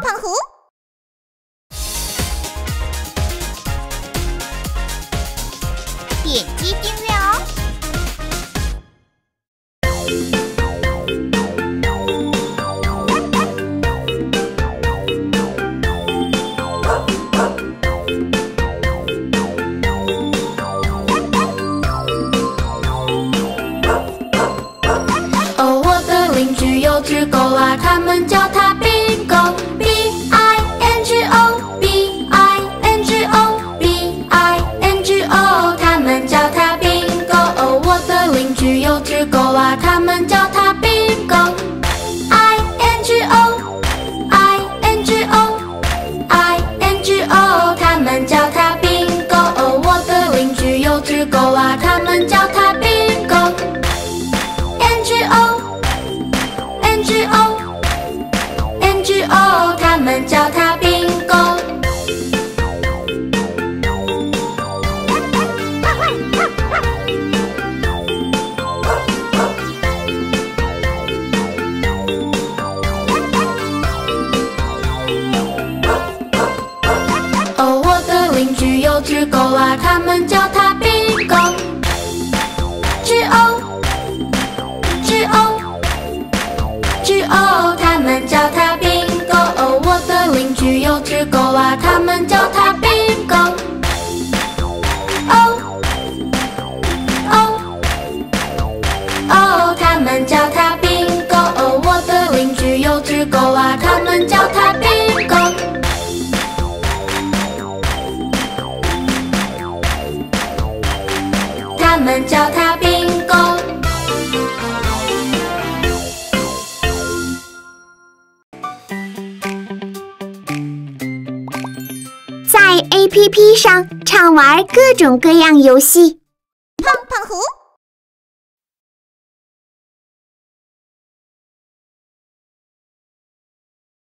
胖虎，点击订阅哦。哦，我的邻居有只狗啊，他们叫它狗啊，他们叫它 Bingo。N G O N G O N G O，他们叫它 Bingo。哦，我的邻居有只狗啊，他们叫它们叫它 Bingo。在 APP 上畅玩各种各样游戏。胖胖虎。